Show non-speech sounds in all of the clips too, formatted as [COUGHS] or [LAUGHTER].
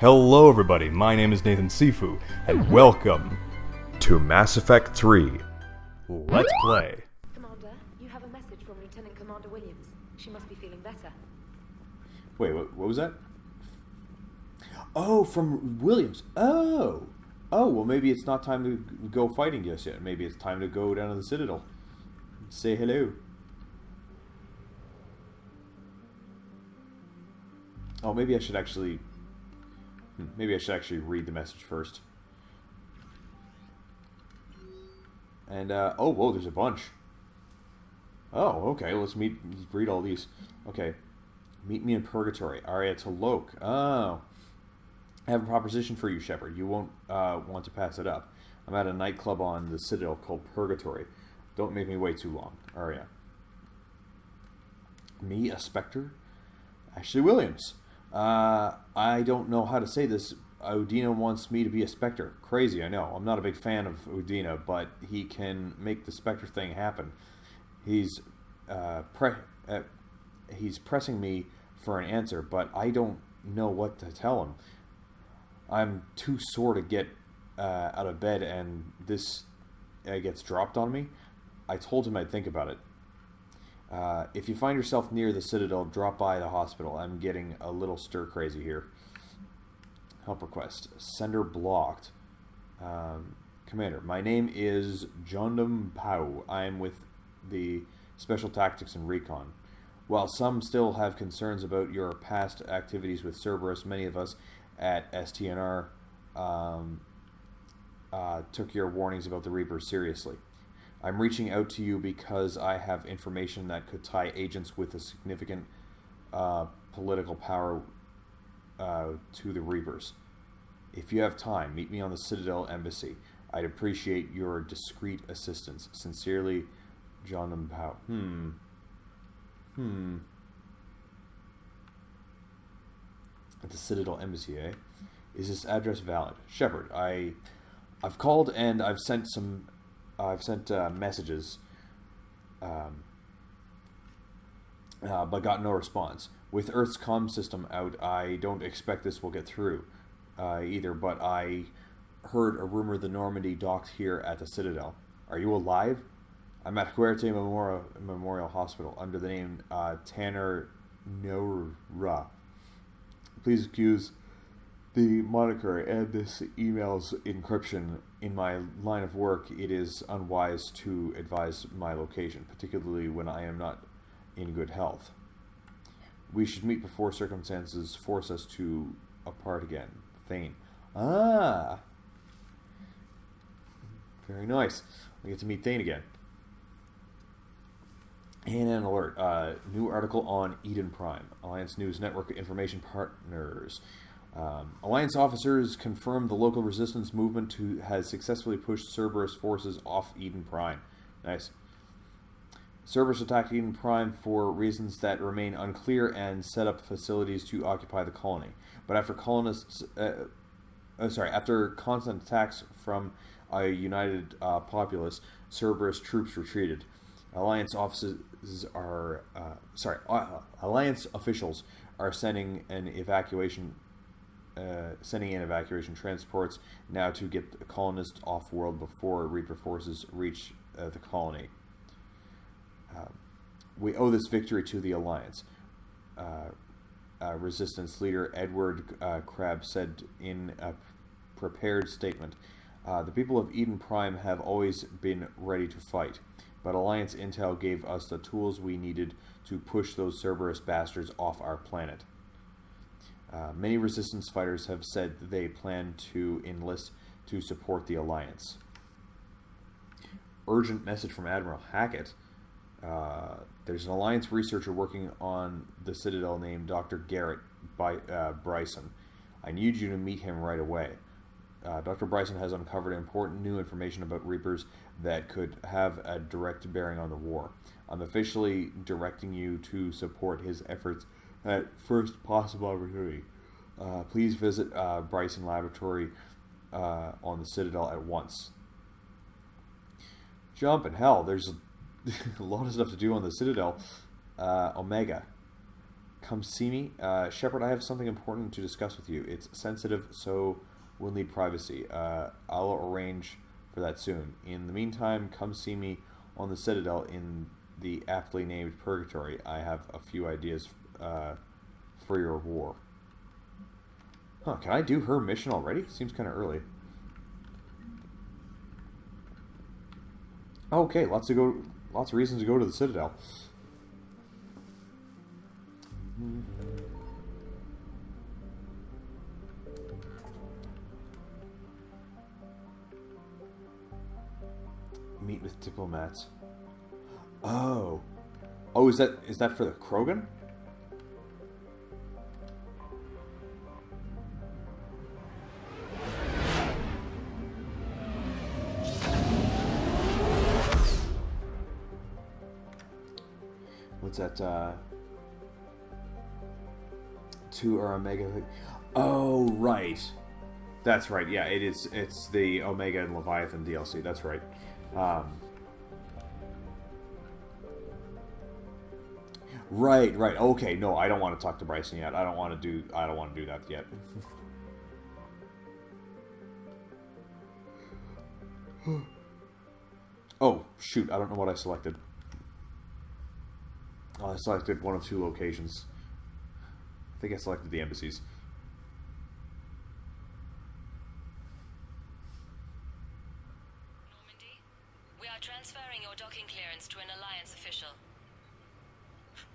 Hello, everybody. My name is Nathan Sifu, and welcome to Mass Effect 3. Let's play. Commander, you have a message from Lieutenant Commander Williams. She must be feeling better. Wait, what, what was that? Oh, from Williams. Oh. Oh, well, maybe it's not time to go fighting just yet. Maybe it's time to go down to the Citadel. Say hello. Oh, maybe I should actually... hmm, Maybe I should actually read the message first. And, uh, oh, whoa, there's a bunch. Oh, okay, let's meet, read all these. Okay. Meet me in Purgatory. Aria T'Loak. Oh. I have a proposition for you, Shepard. You won't uh, want to pass it up. I'm at a nightclub on the Citadel called Purgatory. Don't make me wait too long. Aria. Me, a Spectre? Ashley Williams. Uh, I don't know how to say this. Udina wants me to be a Spectre. Crazy, I know. I'm not a big fan of Udina, but he can make the Spectre thing happen. He's uh, pre- uh, he's pressing me for an answer, but I don't know what to tell him. I'm too sore to get uh, out of bed, and this uh, gets dropped on me. I told him I'd think about it. Uh, if you find yourself near the Citadel, drop by the hospital. I'm getting a little stir crazy here. Help request. Sender blocked. Um, Commander, my name is Jondum Bau. I am with the Special Tactics and Recon. While some still have concerns about your past activities with Cerberus, many of us at STNR um, uh, took your warnings about the Reapers seriously. I'm reaching out to you because I have information that could tie agents with a significant uh, political power uh, to the Reapers. If you have time, meet me on the Citadel Embassy. I'd appreciate your discreet assistance. Sincerely, Jondum Bau. Hmm. Hmm. At the Citadel Embassy, eh? Is this address valid? Shepard, I, I've called and I've sent some, I've sent uh, messages, um, uh, but got no response. With Earth's comm system out, I don't expect this will get through uh, either, but I heard a rumor the Normandy docked here at the Citadel. Are you alive? I'm at Huerta Memorial, Memorial Hospital under the name uh, Tanner Nora. Please excuse the moniker and this email's encryption. In my line of work, it is unwise to advise my location, particularly when I am not in good health. We should meet before circumstances force us to apart again. Thane. Ah! Very nice. We get to meet Thane again. And an alert. Uh, new article on Eden Prime. Alliance News Network Information Partners. Um, Alliance officers confirm the local resistance movement to, has successfully pushed Cerberus forces off Eden Prime. Nice. Cerberus attacked Eden Prime for reasons that remain unclear and set up facilities to occupy the colony. But after colonists, uh, oh, sorry, after constant attacks from a united uh, populace, Cerberus troops retreated. Alliance offices are, uh, sorry, uh, Alliance officials are sending an evacuation, uh, sending in evacuation transports now to get the colonists off world before Reaper forces reach uh, the colony. Um, we owe this victory to the Alliance. Uh, uh, resistance leader Edward uh, Crabbe said in a prepared statement, uh, the people of Eden Prime have always been ready to fight, but Alliance Intel gave us the tools we needed to push those Cerberus bastards off our planet. Uh, many resistance fighters have said they plan to enlist to support the Alliance. Urgent message from Admiral Hackett. Uh, there's an Alliance researcher working on the Citadel named Dr. Garrett By, uh, Bryson. I need you to meet him right away. Uh, Dr. Bryson has uncovered important new information about Reapers that could have a direct bearing on the war. I'm officially directing you to support his efforts at first possible opportunity. Uh, please visit uh, Bryson Laboratory uh, on the Citadel at once. Jump in hell, there's a, [LAUGHS] a lot of stuff to do on the Citadel. Uh, Omega. come see me. Uh, Shepard, I have something important to discuss with you. It's sensitive, so we'll need privacy. Uh, I'll arrange for that soon. In the meantime, come see me on the Citadel in the aptly named Purgatory. I have a few ideas uh, for your war. Huh, can I do her mission already? Seems kind of early. Okay, lots to go, lots of reasons to go to the Citadel. Meet with diplomats. Oh. Oh, is that is that for the Krogan? Uh, two or Omega. Oh, right. That's right. Yeah, it is. It's the Omega and Leviathan DLC. That's right. Um, right, right. Okay, no, I don't want to talk to Bryson yet. I don't want to do. I don't want to do that yet. [LAUGHS] oh shoot! I don't know what I selected. Oh, I selected one of two locations. I think I selected the embassies. Normandy, we are transferring your docking clearance to an Alliance official.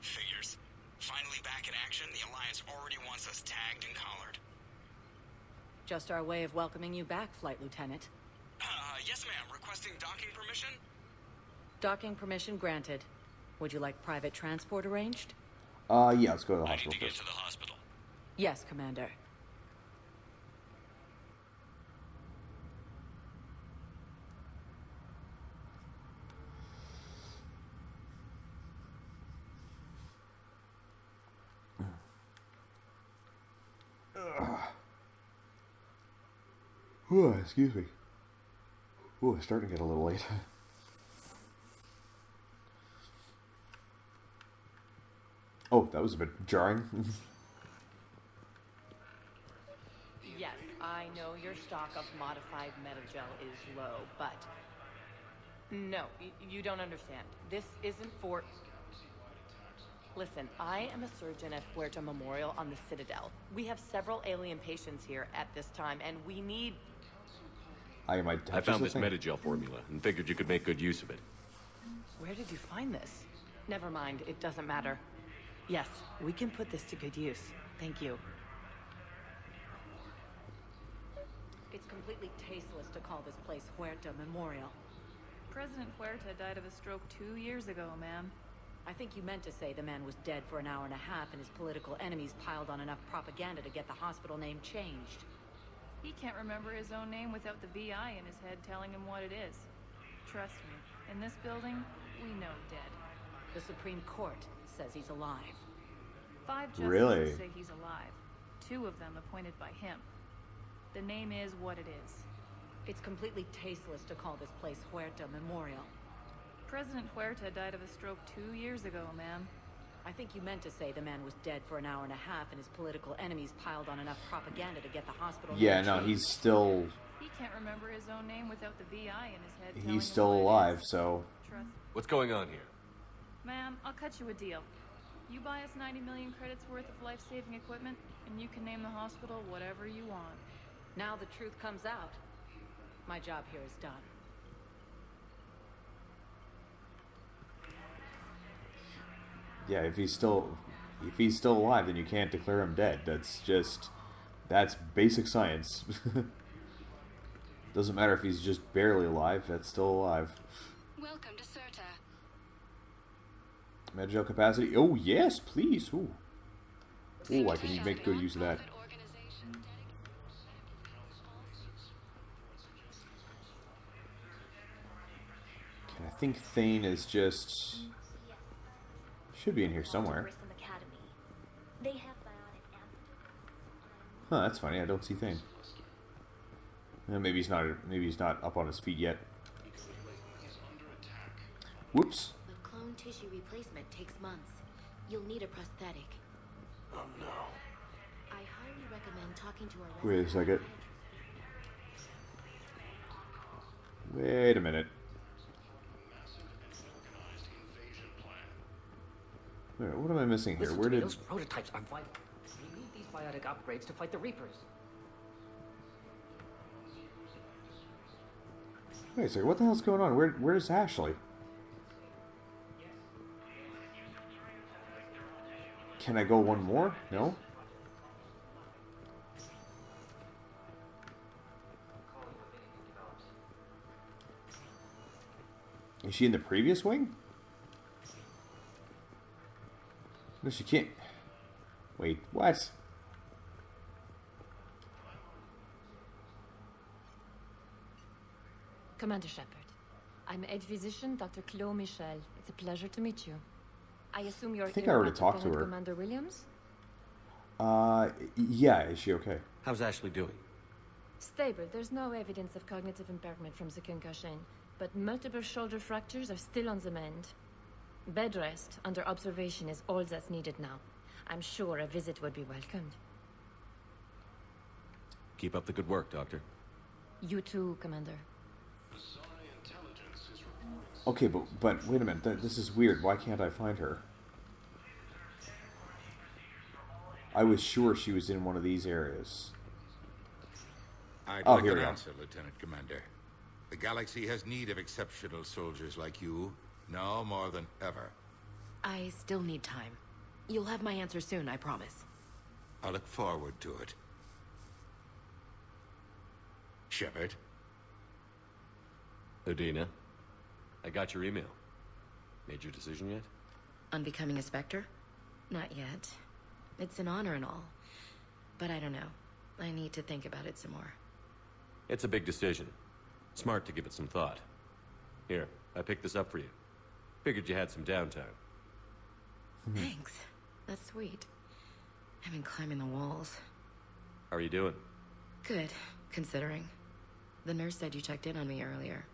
Figures. Finally back in action, the Alliance already wants us tagged and collared. Just our way of welcoming you back, Flight Lieutenant. Uh, yes ma'am, requesting docking permission? Docking permission granted. Would you like private transport arranged? Uh, yeah, let's go to the I need hospital to get first. to the hospital. Yes, Commander. Ooh, excuse me. Ooh, it's starting to get a little late. [LAUGHS] oh, that was a bit jarring. Yes, I know your stock of modified metagel is low, but... No, y- you don't understand. This isn't for... Listen, I am a surgeon at Huerta Memorial on the Citadel. We have several alien patients here at this time, and we need... I might I have found this a thing. Metagel formula and figured you could make good use of it. Where did you find this? Never mind, it doesn't matter. Yes, we can put this to good use. Thank you. It's completely tasteless to call this place Huerta Memorial. President Huerta died of a stroke two years ago, ma'am. I think you meant to say the man was dead for an hour and a half and his political enemies piled on enough propaganda to get the hospital name changed. He can't remember his own name without the VI in his head telling him what it is. Trust me, in this building, we know dead. The Supreme Court says he's alive. Five justices Really? say he's alive. Two of them appointed by him. The name is what it is. It's completely tasteless to call this place Huerta Memorial. President Huerta died of a stroke two years ago, ma'am. I think you meant to say the man was dead for an hour and a half and his political enemies piled on enough propaganda to get the hospital Yeah, no, changed. he's still He can't remember his own name without the VI in his head. he's still alive, is. so Trust What's going on here? Ma'am, I'll cut you a deal. You buy us 90 million credits worth of life-saving equipment, and you can name the hospital whatever you want. Now the truth comes out. My job here is done. yeah, if he's still if he's still alive, then you can't declare him dead. That's just that's basic science. [LAUGHS] Doesn't matter if he's just barely alive, that's still alive. Welcome to Huerta. Metagel capacity. Oh yes, please. Ooh. Ooh, I can make good use of that. Okay, I think Thane is just should be in here somewhere. Grissom Academy. They have bionic amphibians. Huh, that's funny. I don't see Thane. Uh, maybe he's not. Maybe he's not up on his feet yet. Whoops bone tissue replacement takes months. You'll need a prosthetic. Oh no. I highly recommend talking to our. Wait a second. Wait a minute. Wait, what am I missing here? Where did those prototypes are vital? We need these biotic upgrades to fight the Reapers. Wait a second, what the hell's going on? Where where's Ashley? Can I go one more? No? Is she in the previous wing? No, she can't. Wait, what? Commander Shepard, I'm Edge Physician Dr. Chloe Michel. It's a pleasure to meet you. I assume you're I think I already talked to her. Commander Williams? Uh, yeah, is she okay? How's Ashley doing? Stable. There's no evidence of cognitive impairment from the concussion, but multiple shoulder fractures are still on the mend. Bed rest under observation is all that's needed now. I'm sure a visit would be welcomed. Keep up the good work, Doctor. You too, Commander. Okay, but but wait a minute. Th- This is weird. Why can't I find her? I was sure she was in one of these areas. I'd Oh, like here an we go. answer, Lieutenant Commander. The galaxy has need of exceptional soldiers like you, now more than ever. I still need time. You'll have my answer soon, I promise. I look forward to it. Shepard, Udina, I got your email. Made your decision yet? On becoming a Spectre? Not yet. It's an honor and all. But I don't know. I need to think about it some more. It's a big decision. Smart to give it some thought. Here, I picked this up for you. Figured you had some downtime. Hmm. Thanks. That's sweet. I've been climbing the walls. How are you doing? Good, considering. The nurse said you checked in on me earlier.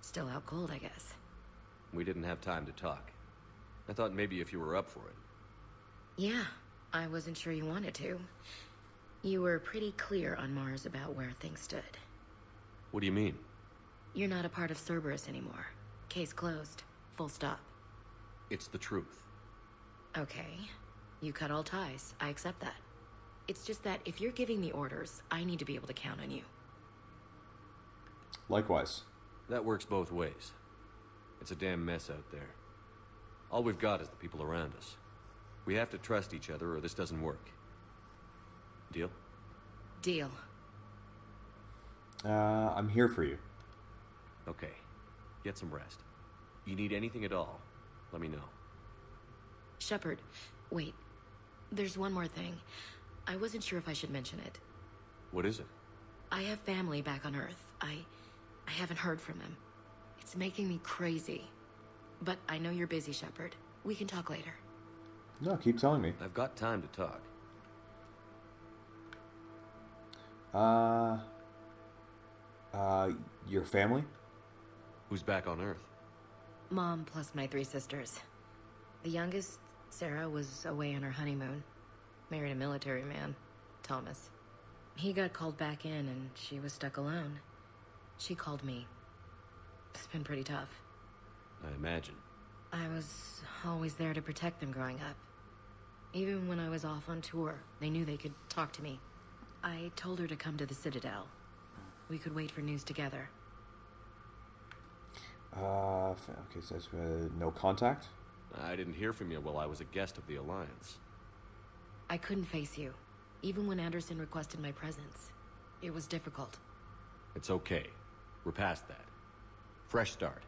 Still out cold, I guess. We didn't have time to talk. I thought maybe if you were up for it. Yeah, I wasn't sure you wanted to. You were pretty clear on Mars about where things stood. What do you mean? You're not a part of Cerberus anymore. Case closed. Full stop. It's the truth. Okay. You cut all ties. I accept that. It's just that if you're giving me orders, I need to be able to count on you. Likewise. That works both ways. It's a damn mess out there. All we've got is the people around us. We have to trust each other or this doesn't work. Deal? Deal. Uh, I'm here for you. Okay. Get some rest. You need anything at all, let me know. Shepard, wait. There's one more thing. I wasn't sure if I should mention it. What is it? I have family back on Earth. I. I haven't heard from them. It's making me crazy. But I know you're busy, Shepard. We can talk later. No, keep telling me. I've got time to talk. Uh, uh, your family? Who's back on Earth? Mom plus my three sisters. The youngest, Sarah, was away on her honeymoon. Married a military man, Thomas. He got called back in and she was stuck alone. She called me. It's been pretty tough. I imagine. I was always there to protect them growing up. Even when I was off on tour, they knew they could talk to me. I told her to come to the Citadel. We could wait for news together. Uh, okay, so that's, uh, no contact? I didn't hear from you while I was a guest of the Alliance. I couldn't face you, even when Anderson requested my presence. It was difficult. It's okay. We're past that. Fresh start.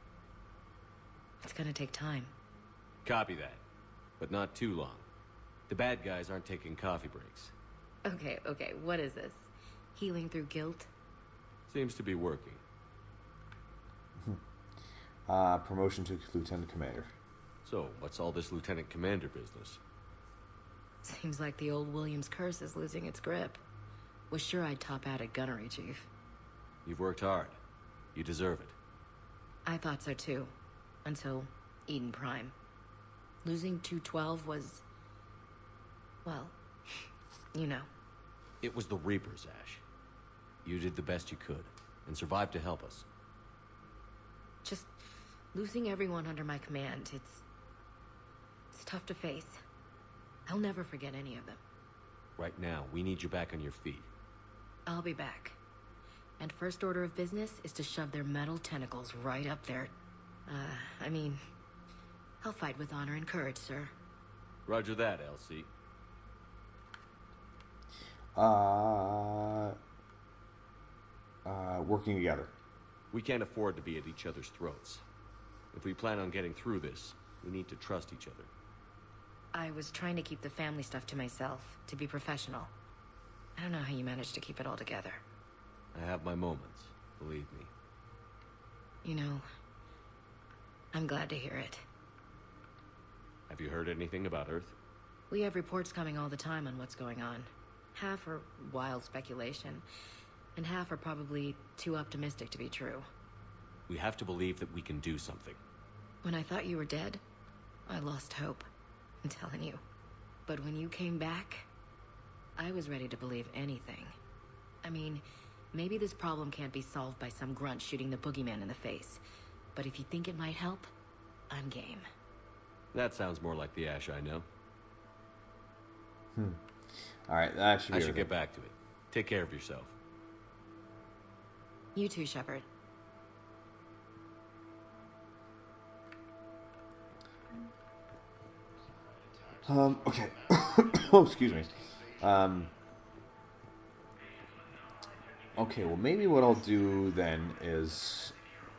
It's gonna take time. Copy that. But not too long. The bad guys aren't taking coffee breaks. Okay, okay, what is this? Healing through guilt? Seems to be working. Uh, promotion to lieutenant commander. So, what's all this Lieutenant Commander business? Seems like the old Williams curse is losing its grip. Was sure I'd top out at gunnery, Chief. You've worked hard. You deserve it. I thought so too. Until Eden Prime. Losing 212 was. Well, you know. It was the Reapers, Ash. You did the best you could, and survived to help us. Just losing everyone under my command, it's. It's tough to face. I'll never forget any of them. Right now, we need you back on your feet. I'll be back. And first order of business is to shove their metal tentacles right up there. Uh, I mean, I'll fight with honor and courage, sir. Roger that, Elsie. Uh, uh, working together. We can't afford to be at each other's throats. If we plan on getting through this, we need to trust each other. I was trying to keep the family stuff to myself, to be professional. I don't know how you managed to keep it all together. I have my moments, believe me. You know, I'm glad to hear it. Have you heard anything about Earth? We have reports coming all the time on what's going on. Half are wild speculation, and half are probably too optimistic to be true. We have to believe that we can do something. When I thought you were dead, I lost hope. I'm telling you. But when you came back, I was ready to believe anything. I mean, maybe this problem can't be solved by some grunt shooting the boogeyman in the face. But if you think it might help, I'm game. That sounds more like the Ash I know. Hmm. All right, that should be I should get back to it. Take care of yourself. You too, Shepard. Um, okay. [COUGHS] oh, excuse me. Um, okay, well, maybe what I'll do then is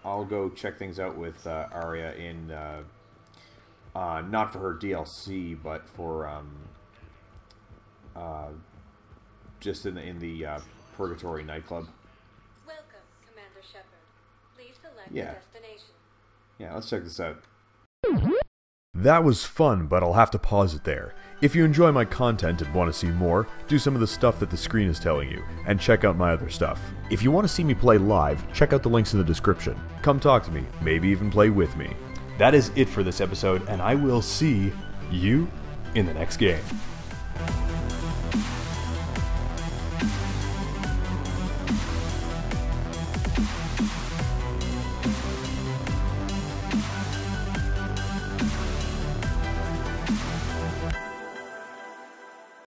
I'll go check things out with uh, Aria in, uh, uh, not for her DLC, but for um, uh, just in the, in the uh, Purgatory nightclub. Welcome, Commander Shepard. Please select Yeah. destination. Yeah, let's check this out. That was fun, but I'll have to pause it there. If you enjoy my content and want to see more, do some of the stuff that the screen is telling you, and check out my other stuff. If you want to see me play live, check out the links in the description. Come talk to me, maybe even play with me. That is it for this episode, and I will see you in the next game.